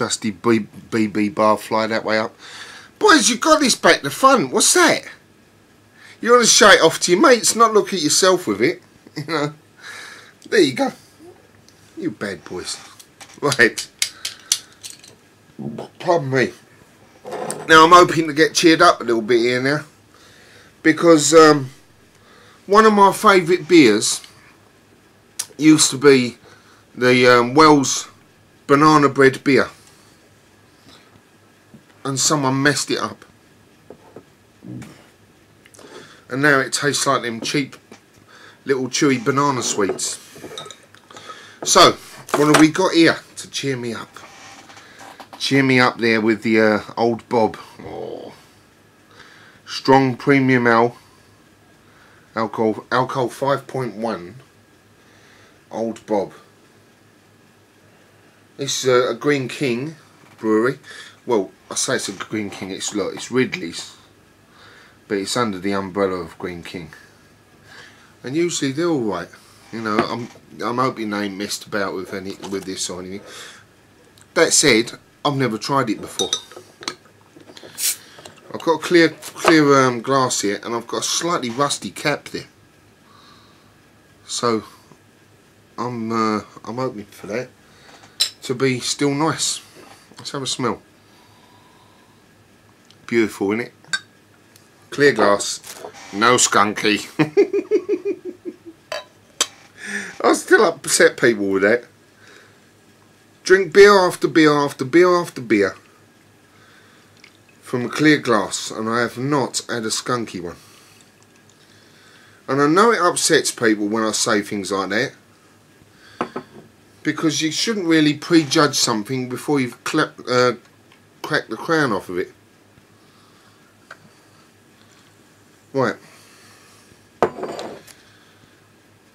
trusty BB bar fly that way up. Boys, you got this back to front. What's that? You want to show it off to your mates, not look at yourself with it. You know. There you go. You bad boys. Right. Pardon me. Now I'm hoping to get cheered up a little bit here now. Because um one of my favourite beers used to be the um, Wells banana bread beer, and someone messed it up, and now it tastes like them cheap little chewy banana sweets. So, what have we got here to cheer me up? Cheer me up there with the uh, old Bob. Oh. Strong premium ale alcohol alcohol 5.1 old bob this is a, a Greene King brewery well i say it's a Greene King it's look it's ridley's but it's under the umbrella of Greene King and usually they're all right you know i'm i'm hoping they ain't messed about with any with this or anything that said i've never tried it before I've got a clear, clear um, glass here, and I've got a slightly rusty cap there. So, I'm, uh, I'm hoping for that to be still nice. Let's have a smell. Beautiful, isn't it? Clear glass, no skunky. I still upset people with that. Drink beer after beer after beer after beer from a clear glass and I have not had a skunky one. And I know it upsets people when I say things like that because you shouldn't really prejudge something before you've uh, cracked the crown off of it. Right.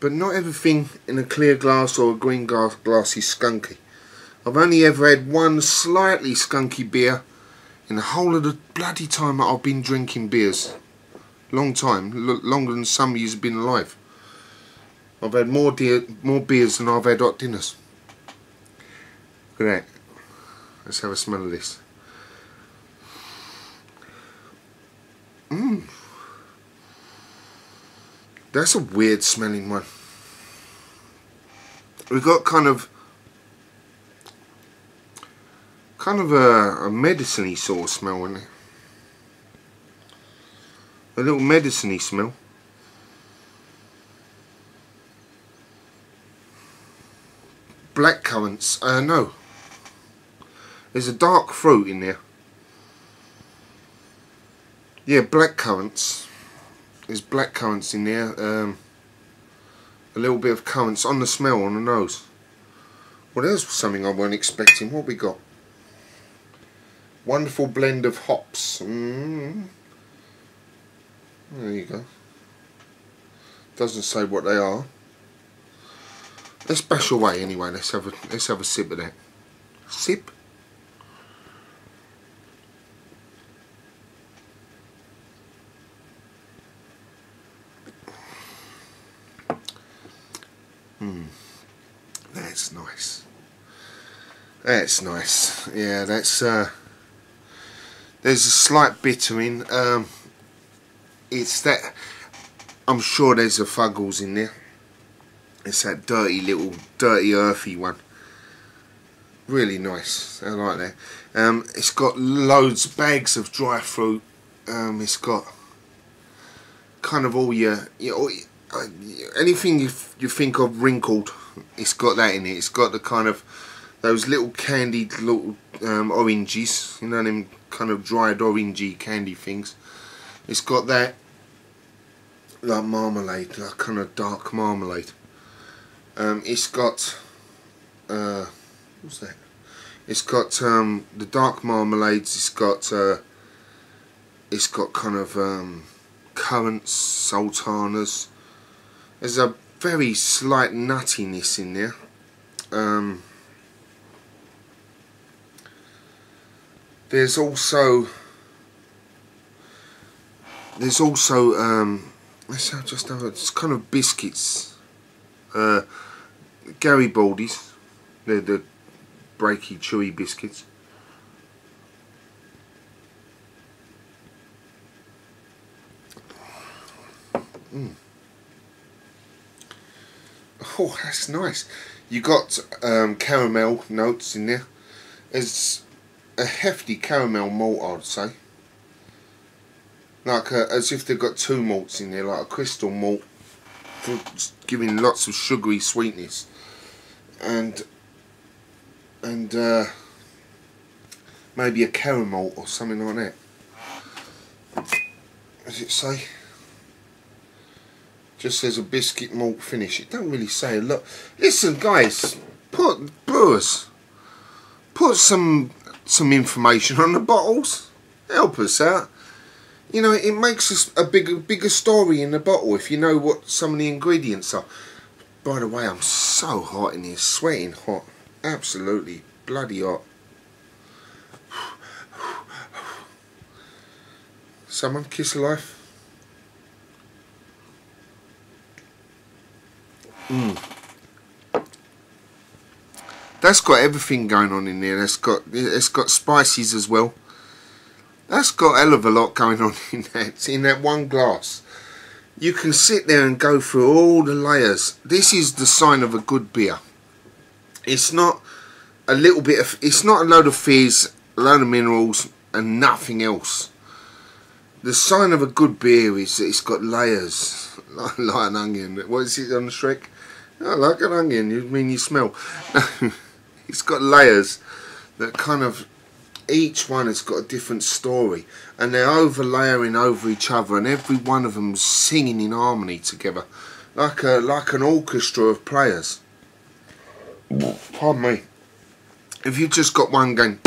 But not everything in a clear glass or a green glass, glass is skunky. I've only ever had one slightly skunky beer in the whole of the bloody time that I've been drinking beers. Long time, longer than some of you have been alive. I've had more dear, more beers than I've had hot dinners. Look at that. Let's have a smell of this. Mmm. That's a weird smelling one. We've got kind of kind of a, a medicine-y sort of smell in it. A little medicine-y smell. Black currants, uh, no. There's a dark fruit in there. Yeah, black currants. There's black currants in there. Um, a little bit of currants on the smell, on the nose. Well, there's something I weren't expecting. What we got? Wonderful blend of hops. Mm. There you go. Doesn't say what they are. Let's bash away anyway. Let's have a let's have a sip of that. Sip. Hmm. That's nice. That's nice. Yeah, that's uh there's a slight bitter in. Um it's that I'm sure there's a fuggles in there. It's that dirty little dirty earthy one. Really nice. I like that. Um it's got loads bags of dry fruit. Um it's got kind of all your you know, uh, anything you you think of wrinkled, it's got that in it. It's got the kind of those little candied little um, oranges, you know them kind of dried orangey candy things. It's got that like marmalade, like kind of dark marmalade. Um, it's got uh, what's that? It's got um, the dark marmalades. It's got uh, it's got kind of um, currants, sultanas. There's a very slight nuttiness in there. Um, there's also there's also um, let's have just have it's kind of biscuits. Uh, Garibaldi's, they're the breaky, chewy biscuits. Mm. Oh, that's nice. You got um, caramel notes in there. It's a hefty caramel malt, I'd say. Like a, as if they've got two malts in there, like a crystal malt, giving lots of sugary sweetness, and and uh, maybe a caramel or something like that. Does it say? Just says a biscuit malt finish. It don't really say a lot. Listen, guys, put brewers, put some some information on the bottles. Help us out. You know, it makes us a bigger bigger story in the bottle if you know what some of the ingredients are. By the way, I'm so hot in here, sweating hot, absolutely bloody hot. Someone kiss life. Mm. That's got everything going on in there. That's got it's got spices as well. That's got hell of a lot going on in that in that one glass. You can sit there and go through all the layers. This is the sign of a good beer. It's not a little bit of it's not a load of fizz, a load of minerals and nothing else. The sign of a good beer is that it's got layers like, like an onion. What is it on the Shrek? Oh, like an onion, you mean you smell. it's got layers that kind of each one has got a different story and they're overlaying over each other and every one of them singing in harmony together like a like an orchestra of players. Pardon me. If you've just got one going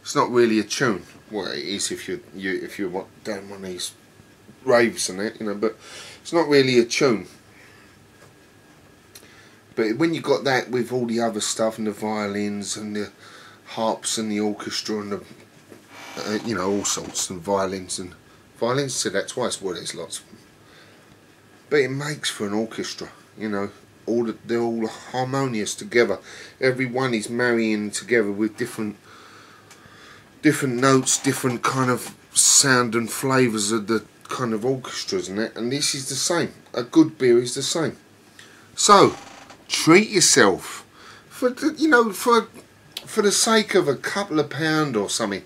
it's not really a tune. Well it is if you you if you're down one of these raves and it you know but it's not really a tune but when you got that with all the other stuff and the violins and the harps and the orchestra and the, uh, you know, all sorts and violins and violins said that twice. Well, there's lots of them. But it makes for an orchestra, you know. All the, they're all harmonious together. Every one is marrying together with different different notes, different kind of sound and flavours of the kind of orchestras and that. And this is the same. A good beer is the same. So, treat yourself for the, you know for for the sake of a couple of pound or something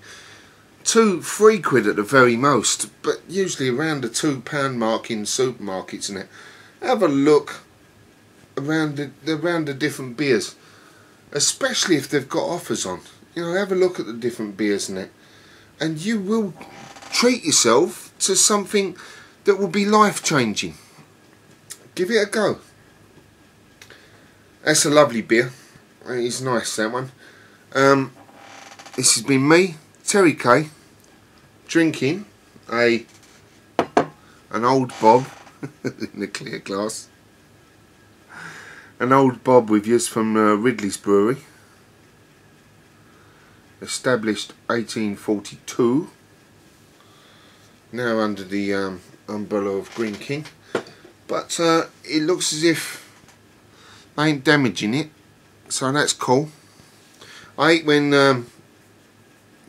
two three quid at the very most but usually around the two pound mark in supermarkets and it have a look around the around the different beers especially if they've got offers on you know have a look at the different beers and it and you will treat yourself to something that will be life changing give it a go that's a lovely beer. It's nice, that one. Um, this has been me, Terry K, drinking a an old Bob in a clear glass. An old Bob with you from uh, Ridley's Brewery. Established 1842. Now under the um, umbrella of Greene King. But uh, it looks as if I ain't damaging it. So that's cool. I hate when um,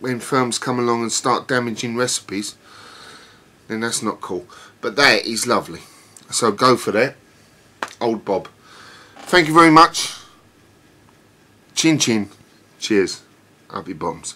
when firms come along and start damaging recipes. Then that's not cool. But that is lovely. So go for that old Bob. Thank you very much. Chin chin. Cheers. Be bombs